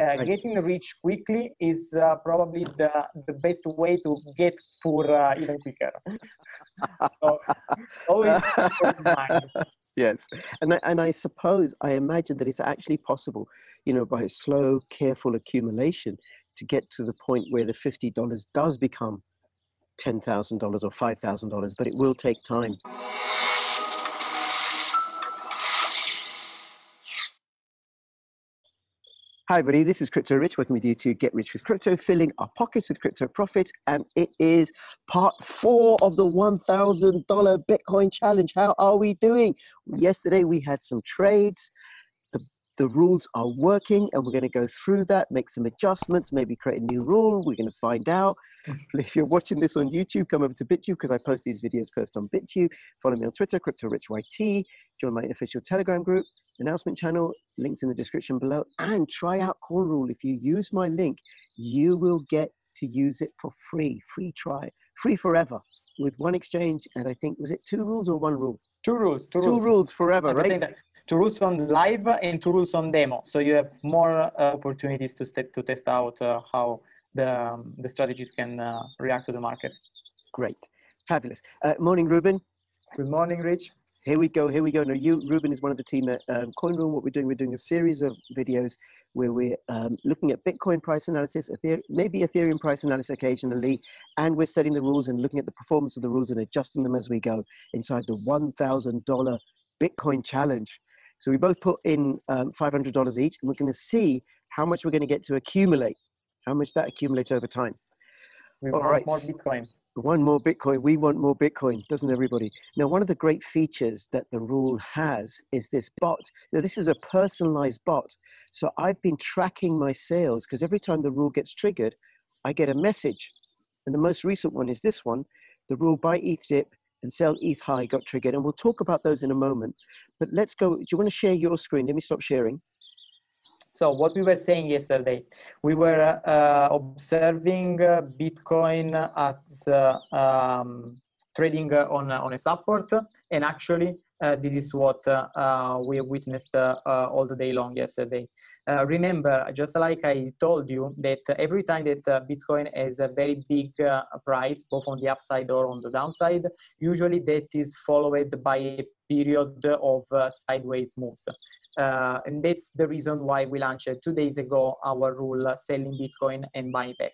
uh, right. getting rich quickly is uh, probably the, the best way to get poor uh, even quicker. so always Yes, and I, and I suppose I imagine that it's actually possible, you know, by slow, careful accumulation, to get to the point where the fifty dollars does become ten thousand dollars or five thousand dollars, but it will take time. Hi, everybody. This is Crypto Rich, working with you to get rich with crypto, filling our pockets with crypto profit. And it is part four of the $1,000 Bitcoin challenge. How are we doing? Yesterday, we had some trades the rules are working and we're going to go through that, make some adjustments, maybe create a new rule. We're going to find out. Mm. if you're watching this on YouTube, come over to BitTube because I post these videos first on BitTube. Follow me on Twitter, CryptoRichYT. Join my official Telegram group, announcement channel, links in the description below. And try out Coinrule. If you use my link, you will get to use it for free. Free try, free forever with one exchange and I think was it two rules or one rule? Two rules. Two, two rules. rules forever, right? two rules on live and two rules on demo. So you have more uh, opportunities to, st- to test out uh, how the, um, the strategies can uh, react to the market. Great. Fabulous. Uh, morning, Ruben. Good morning, Rich. Here we go. Here we go. Now, you, Ruben, is one of the team at um, Coinrule. What we're doing, we're doing a series of videos where we're um, looking at Bitcoin price analysis, Ether- maybe Ethereum price analysis occasionally, and we're setting the rules and looking at the performance of the rules and adjusting them as we go inside the $1,000 Bitcoin challenge. So we both put in um, $500 each, and we're going to see how much we're going to get to accumulate, how much that accumulates over time. We All want right. more Bitcoin. One more Bitcoin. We want more Bitcoin, doesn't everybody? Now, one of the great features that the rule has is this bot. Now, this is a personalized bot. So I've been tracking my sales because every time the rule gets triggered, I get a message. And the most recent one is this one the rule buy ETH dip and sell ETH high got triggered. And we'll talk about those in a moment. But let's go. Do you want to share your screen? Let me stop sharing. So what we were saying yesterday, we were uh, observing uh, Bitcoin as uh, um, trading on, on a support. And actually, uh, this is what uh, we witnessed all the day long yesterday. Uh, remember, just like I told you, that every time that uh, Bitcoin has a very big uh, price, both on the upside or on the downside, usually that is followed by a period of uh, sideways moves. Uh, and that's the reason why we launched two days ago our rule selling Bitcoin and buying back.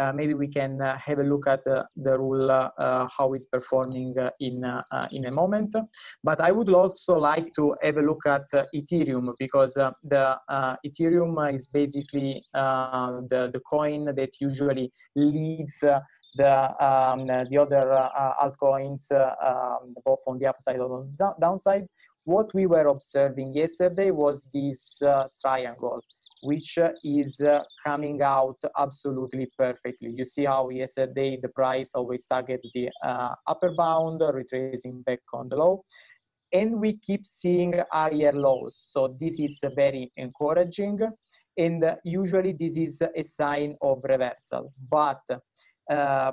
Uh, maybe we can uh, have a look at the, the rule, uh, how it's performing uh, in, uh, in a moment. But I would also like to have a look at Ethereum because the Ethereum is basically the, the coin that usually leads the, um, the other altcoins, um, both on the upside or on the downside. What we were observing yesterday was this triangle which is uh, coming out absolutely perfectly. You see how yesterday the price always target the uh, upper bound, retracing back on the low. And we keep seeing higher lows. So this is very encouraging. And usually this is a sign of reversal. But uh,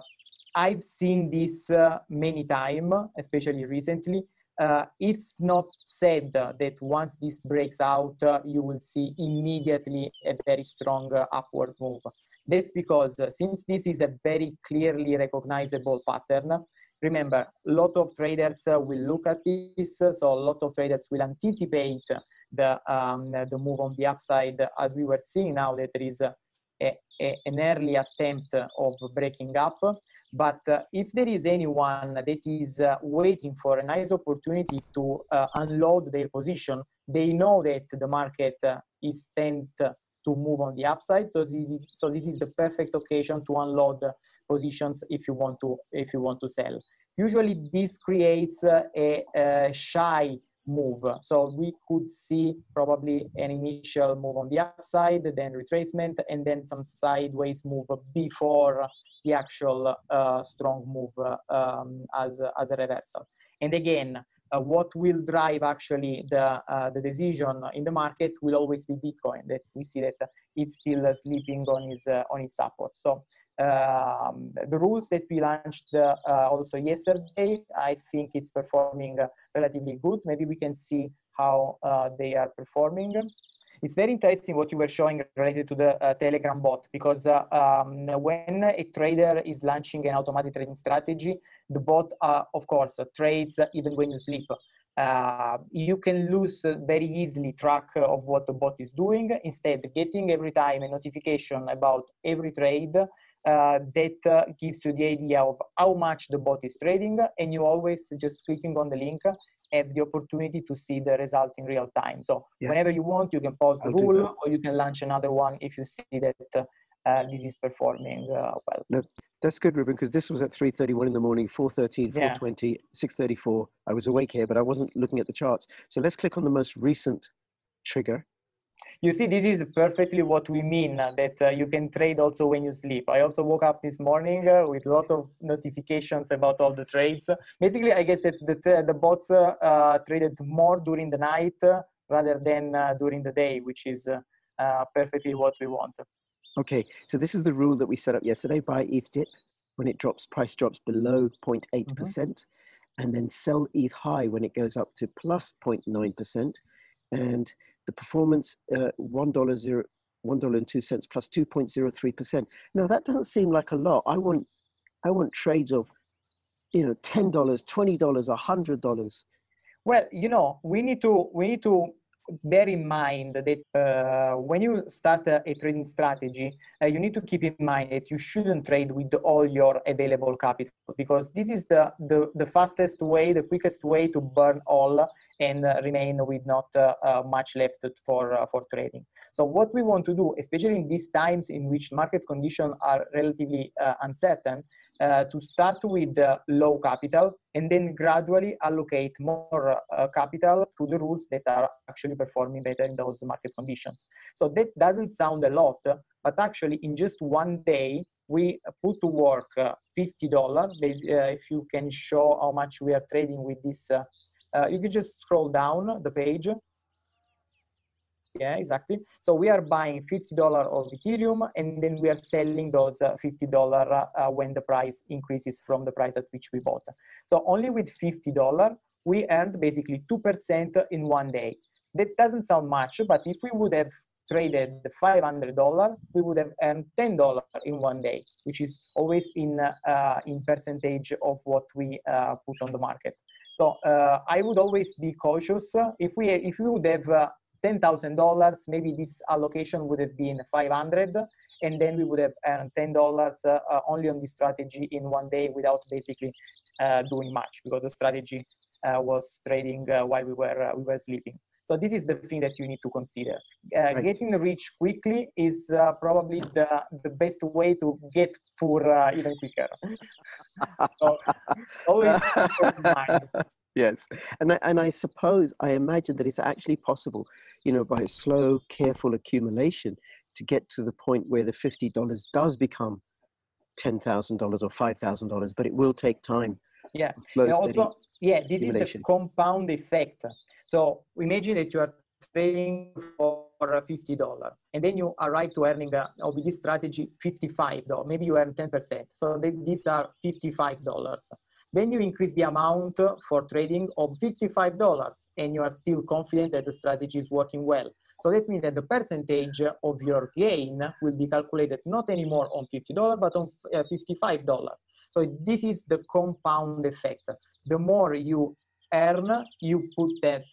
I've seen this uh, many times, especially recently, uh, it's not said that once this breaks out, uh, you will see immediately a very strong uh, upward move. That's because uh, since this is a very clearly recognizable pattern, remember, a lot of traders uh, will look at this, uh, so a lot of traders will anticipate the, um, the move on the upside as we were seeing now that there is a, a, an early attempt of breaking up. But uh, if there is anyone that is uh, waiting for a nice opportunity to uh, unload their position, they know that the market uh, is tend to move on the upside. So this, so this is the perfect occasion to unload positions if you want to if you want to sell. Usually, this creates a, a shy move. So we could see probably an initial move on the upside, then retracement, and then some sideways move before the actual uh, strong move um, as, as a reversal. And again, uh, what will drive actually the, uh, the decision in the market will always be Bitcoin. That we see that it's still uh, sleeping on his uh, on his support. So um, the rules that we launched also yesterday, I think it's performing relatively good. Maybe we can see how uh, they are performing. It's very interesting what you were showing related to the uh, Telegram bot because uh, um, when a trader is launching an automatic trading strategy, the bot, uh, of course, trades even when you sleep. Uh, you can lose very easily track of what the bot is doing. Instead, getting every time a notification about every trade uh, that uh, gives you the idea of how much the bot is trading and you always just clicking on the link have the opportunity to see the result in real time. So yes. whenever you want you can pause the I'll rule or you can launch another one if you see that uh, this is performing uh, well. No, that's good ruben because this was at 3.31 in the morning 4.13 4.20 yeah. 6.34 i was awake here but i wasn't looking at the charts. So let's click on the most recent trigger you see, this is perfectly what we mean uh, that uh, you can trade also when you sleep. I also woke up this morning uh, with a lot of notifications about all the trades. Basically, I guess that the, the bots uh, uh, traded more during the night uh, rather than during the day, which is perfectly what we want. Okay, so this is the rule that we set up yesterday buy ETH dip when it drops, price drops below 0.8%, percent mm-hmm. and then sell ETH high when it goes up to plus 0.9%. And the performance uh, one dollar zero one dollar and two cents plus two point zero three percent. Now that doesn't seem like a lot. I want I want trades of you know ten dollars, twenty dollars, a hundred dollars. Well, you know, we need to we need to bear in mind that uh, when you start a, a trading strategy, uh, you need to keep in mind that you shouldn't trade with all your available capital because this is the, the, the fastest way, the quickest way to burn all and uh, remain with not uh, uh, much left for, uh, for trading. So what we want to do, especially in these times in which market conditions are relatively uncertain, to start with low capital and then gradually allocate more capital to the rules that are actually performing better in those market conditions. So that doesn't sound a lot, but actually in just one day, we put to work $50. if you can show how much we are trading with this uh, you can just scroll down the page. Yeah, exactly. So we are buying $50 of Ethereum and then we are selling those uh, $50 uh, when the price increases from the price at which we bought. So only with $50, we earned basically 2% in one day. That doesn't sound much, but if we would have traded the $500, we would have earned $10 in one day, which is always in, uh, in percentage of what we uh, put on the market. So uh, I would always be cautious. If we if we would have uh, ten thousand dollars, maybe this allocation would have been five hundred, and then we would have earned ten dollars uh, uh, only on this strategy in one day without basically uh, doing much because the strategy uh, was trading while we were we were sleeping. So this is the thing that you need to consider. Uh, right. Getting rich quickly is uh, probably the, the best way to get poor uh, even quicker. so always mind. Yes, and I, and I suppose I imagine that it's actually possible, you know, by slow, careful accumulation, to get to the point where the fifty dollars does become ten thousand dollars or five thousand dollars, but it will take time. Yeah. Also, yeah, this is the compound effect. So imagine that you are trading for $50 and then you arrive to earning with this strategy $55 maybe you earn 10% so these are $55 then you increase the amount for trading of $55 and you are still confident that the strategy is working well. So that means that the percentage of your gain will be calculated not anymore on $50 but on uh, $55 so this is the compound effect. The more you earn, you put that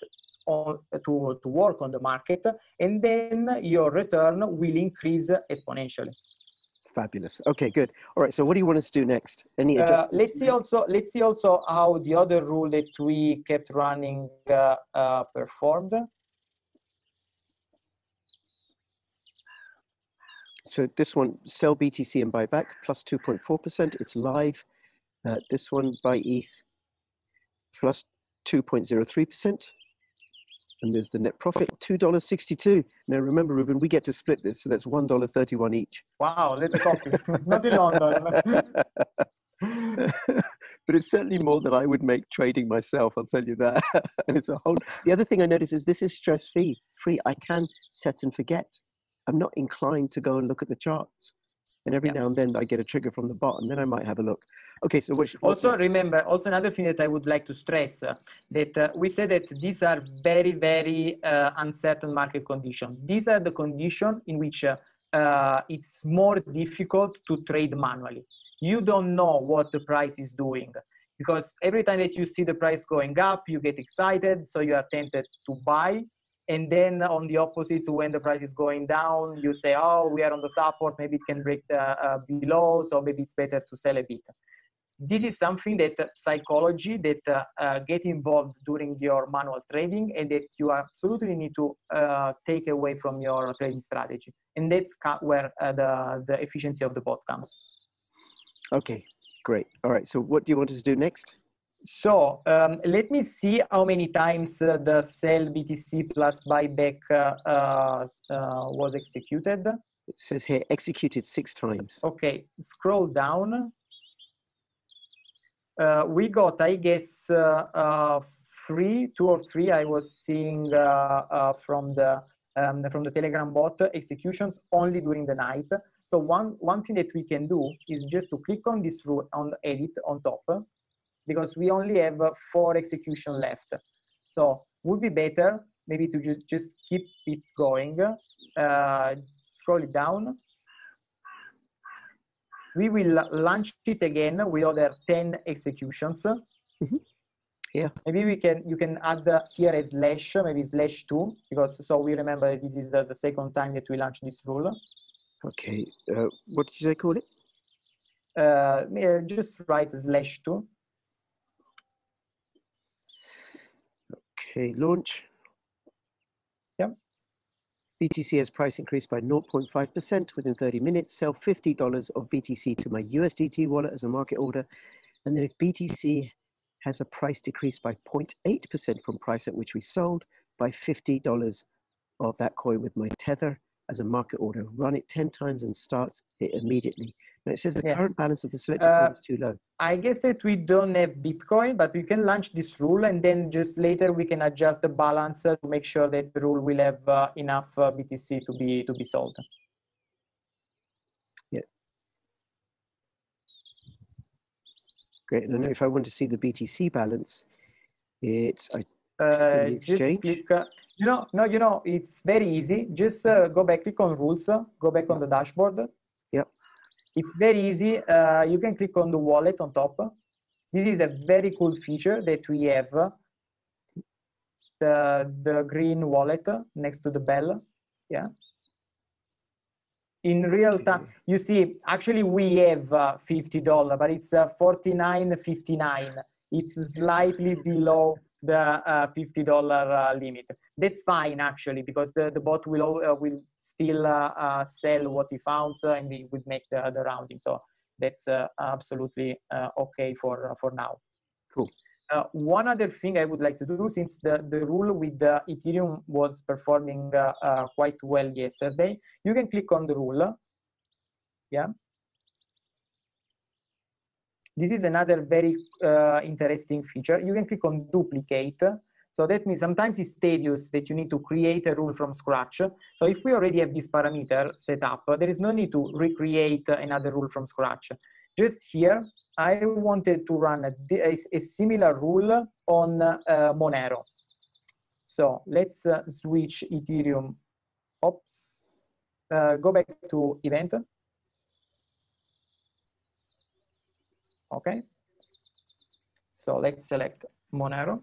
on to, to work on the market, and then your return will increase exponentially. Fabulous. Okay, good. All right. So, what do you want us to do next? Any? Uh, let's see also. Let's see also how the other rule that we kept running uh, uh, performed. So this one, sell BTC and buy back plus 2.4%. It's live. Uh, this one, buy ETH plus 2.03%. And there's the net profit, $2.62. Now remember, Ruben, we get to split this, so that's $1.31 each. Wow, let's copy. Not in London. but it's certainly more than I would make trading myself, I'll tell you that. and it's a whole the other thing I notice is this is stress free free. I can set and forget. I'm not inclined to go and look at the charts. And every now and then I get a trigger from the bot, and then I might have a look. Okay, so which also remember also another thing that i would like to stress uh, that uh, we said that these are very very uh, uncertain market conditions these are the conditions in which uh, uh, it's more difficult to trade manually. You don't know what the price is doing because every time that you see the price going up you get excited so you are tempted to buy and then on the opposite to when the price is going down you say oh we are on the support maybe it can break the, uh, below so maybe it's better to sell a bit this is something that uh, psychology that uh, uh, get involved during your manual trading and that you absolutely need to uh, take away from your trading strategy and that's where uh, the, the efficiency of the bot comes Okay, great. All right. So what do you want us to do next? So um, let me see how many times uh, the sell btc plus buyback uh, uh, uh, was executed. It says here executed six times. okay scroll down. Uh, we got i guess uh, uh, three two or three i was seeing from the um, from the telegram bot executions only during the night. So one one thing that we can do is just to click on this rule on edit on top because we only have uh, four execution left so would be better maybe to just just keep it going uh, scroll it down we will launch it again with other 10 executions. Mhm. Yeah. Maybe we can, you can add uh, here a slash, maybe slash two, because so we remember that this is the, the second time that we launch this rule. Okay. Uh, what did I call it? Uh, just write slash two. Okay. Launch. Yep. BTC has price increased by 0.5% within 30 minutes. Sell $50 of BTC to my USDT wallet as a market order. And then if BTC has a price decrease by 0.8% from price at which we sold, by $50 of that coin with my tether as a market order. Run it 10 times and start it immediately. It says the Yeah. current balance of the selected Uh, coin is too low. I guess that we don't have Bitcoin, but we can launch this rule and then just later we can adjust the balance to make sure that the rule will have uh, enough uh, BTC to be to be sold. Yeah. Great. And I know if I want to see the BTC balance, it's I Uh, just click. Uh, you know, no, you know, it's very easy. Just uh, go back, click on rules, uh, go back on the dashboard. Yep. It's very easy. Uh, you can click on the wallet on top. This is a very cool feature that we have. The the green wallet next to the bell. Yeah. In real time, you see, actually we have uh, fifty dollar, but it's uh, forty nine fifty nine. It's slightly below the uh, fifty dollar uh, limit. That's fine actually because the, the bot will uh, will still uh, uh, sell what he found and it would make the, the rounding. So that's uh, absolutely uh, okay for uh, for now. Cool. Uh, one other thing I would like to do, since the, the rule with the Ethereum was performing uh, uh, quite well yesterday, you can click on the rule. Yeah. This is another very uh, interesting feature. You can click on duplicate. So that means sometimes it's tedious that you need to create a rule from scratch. So if we already have this parameter set up, there is no need to recreate another rule from scratch. Just here, I wanted to run a, a, a similar rule on uh, Monero. So let's uh, switch Ethereum. Oops. Uh, go back to event. Okay. So let's select Monero.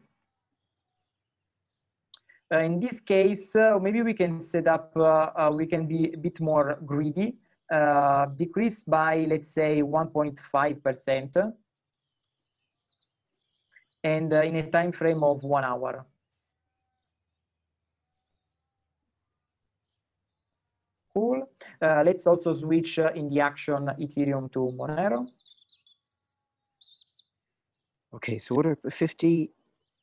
Uh, in this case, uh, maybe we can set up, uh, uh, we can be a bit more greedy, uh, decrease by, let's say, 1.5%, and uh, in a time frame of one hour. Cool. Let's also switch in the action Ethereum to Monero. Okay. So what are 50?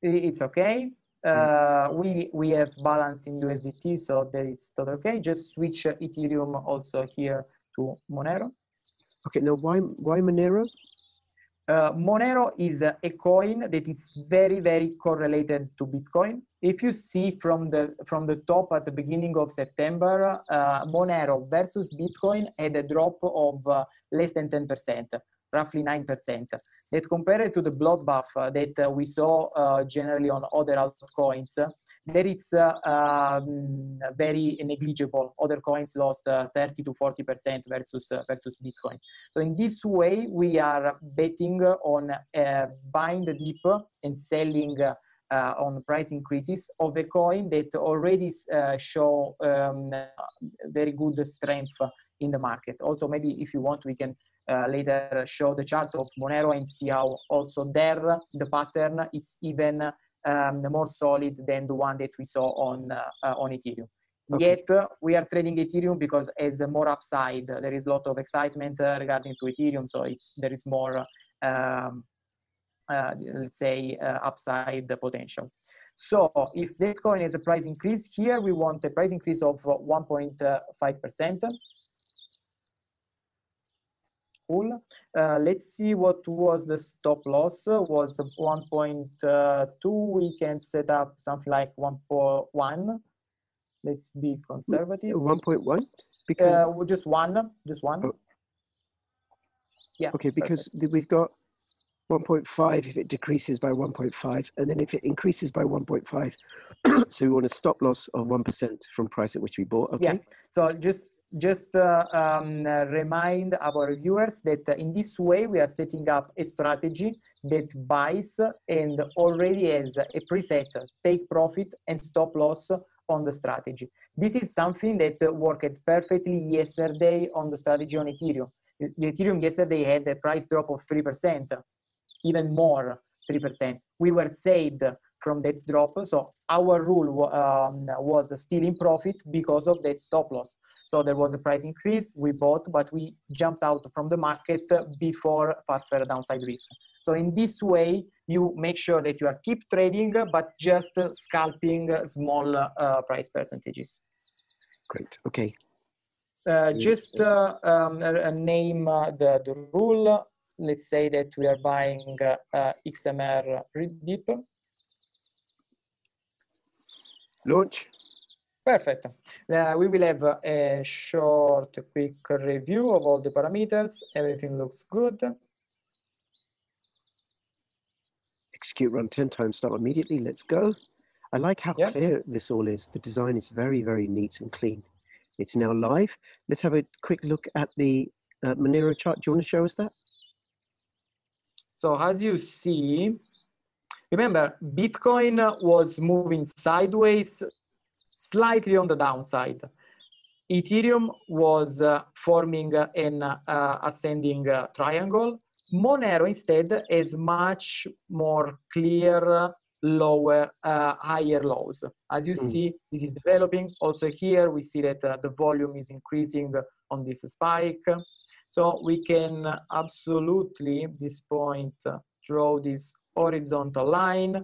It's okay. Uh, we we have balance in USDT, so that it's totally okay. Just switch uh, Ethereum also here to Monero. Okay. Now why why Monero? Uh, Monero is a, a coin that it's very, very correlated to Bitcoin. If you see from the from the top at the beginning of September, uh, Monero versus Bitcoin had a drop of uh, less than 10%, roughly 9%. That compared to the bloodbath uh, that uh, we saw uh, generally on other altcoins, there it's um, very negligible. Other coins lost 30 to 40% versus versus Bitcoin. So in this way, we are betting on buying the dip and selling. Uh, on price increases of a coin that already uh, show um, very good strength in the market. Also, maybe if you want, we can uh, later show the chart of Monero and see how also there the pattern is even um, more solid than the one that we saw on uh, on Ethereum. Okay. Yet uh, we are trading Ethereum because as more upside, there is a lot of excitement regarding to Ethereum, so it's there is more um, uh, let's say, uh, upside potential. So if Bitcoin has a price increase, here we want a price increase of 1.5%. Cool. Uh, let's see what was the stop loss. Was 1.2. We can set up something like 1.1. Let's be conservative. 1.1? Because uh, just one, just one. Oh. Yeah. Okay, because perfect. we've got 1.5 if it decreases by 1.5, and then if it increases by 1.5, so we want a stop loss of 1% from price at which we bought. Okay. Yeah. So just just uh, um, remind our viewers that in this way we are setting up a strategy that buys and already has a preset take profit and stop loss on the strategy. This is something that worked perfectly yesterday on the strategy on Ethereum. Ethereum yesterday had a price drop of 3% even more 3%. We were saved from that drop. So our rule um, was still in profit because of that stop loss. So there was a price increase, we bought, but we jumped out from the market before far further downside risk. So in this way, you make sure that you are keep trading, but just scalping small uh, price percentages. Great. Okay. Uh, just uh, um, name uh, the, the rule let's say that we are buying uh, XMR deep. Launch. Perfect. Uh, we will have a short, quick review of all the parameters. Everything looks good. Execute run 10 times, start immediately. Let's go. I like how yeah. clear this all is. The design is very, very neat and clean. It's now live. Let's have a quick look at the uh, Monero chart. Do you want to show us that? So as you see, remember, Bitcoin was moving sideways, slightly on the downside. Ethereum was uh, forming an uh, ascending uh, triangle. Monero instead is much more clear, lower, uh, higher lows. As you mm. see, this is developing. Also here, we see that uh, the volume is increasing on this spike. So we can absolutely, this point, uh, draw this horizontal line.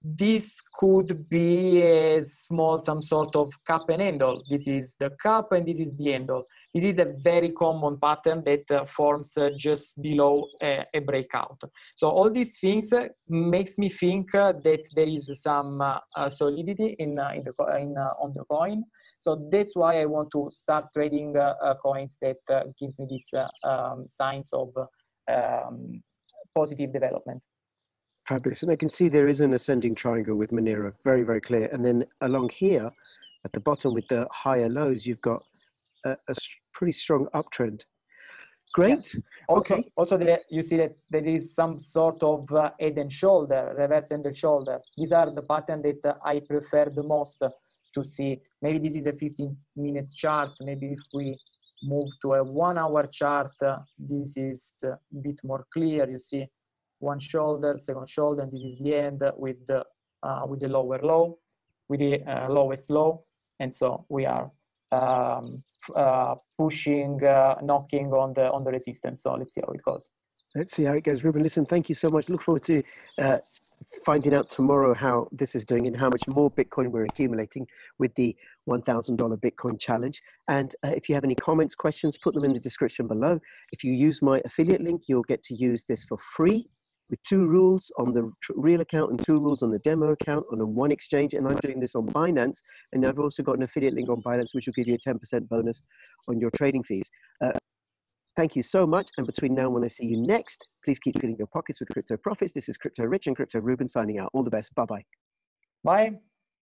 This could be a small, some sort of cup and handle. This is the cup and this is the handle. This is a very common pattern that uh, forms uh, just below a, a, breakout. So all these things uh, makes me think uh, that there is some uh, solidity in, in the, in, on the coin. So that's why I want to start trading uh, uh, coins that uh, gives me these um, signs of um, positive development. Fabulous. And I can see there is an ascending triangle with Monero, very, very clear. And then along here at the bottom with the higher lows, you've got a, a pretty strong uptrend. Great. Yeah. Also, okay. Also, there, you see that there is some sort of uh, head and shoulder, reverse head and shoulder. These are the pattern that uh, I prefer the most to see maybe this is a 15 minutes chart maybe if we move to a one hour chart. This is a bit more clear. You see one shoulder second shoulder and this is the end with the uh, with the lower low with the uh, lowest low. And so we are um, uh, pushing uh, knocking on the on the resistance. So let's see how it goes let's see how it goes. Ruben, listen, thank you so much. Look forward to uh, finding out tomorrow how this is doing and how much more Bitcoin we're accumulating with the $1,000 Bitcoin challenge. And uh, if you have any comments, questions, put them in the description below. If you use my affiliate link, you'll get to use this for free with two rules on the real account and two rules on the demo account on a one exchange. And I'm doing this on Binance. And I've also got an affiliate link on Binance, which will give you a 10% bonus on your trading fees. Uh, Thank you so much. And between now and when I see you next, please keep filling your pockets with crypto profits. This is Crypto Rich and Crypto Ruben signing out. All the best. Bye-bye. Bye.